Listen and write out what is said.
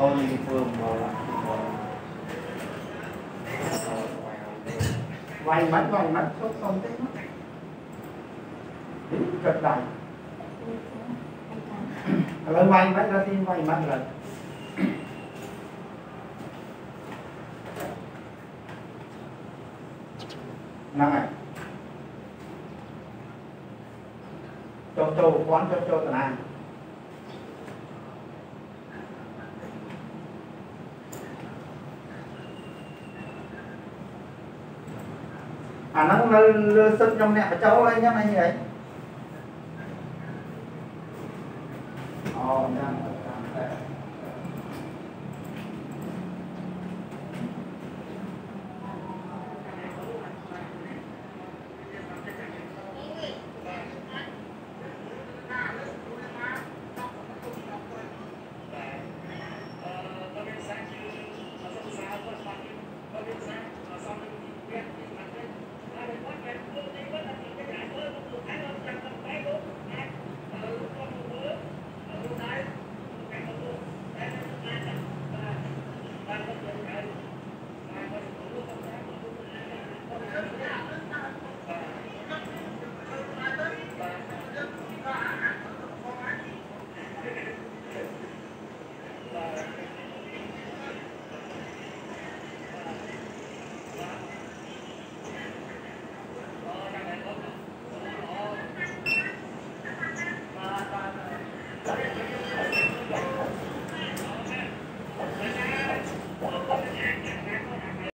Only phương vào là vay mất vay mất không không tích mất cực đại. Rồi vài mắt ra tin vài mắt rồi năng này. Cho cho quán cho cho tận an អាហ្នឹងនៅលើសឹកខ្ញុំអ្នកបញ្ចូលអីចឹងអីហីអូចាំតាមតែ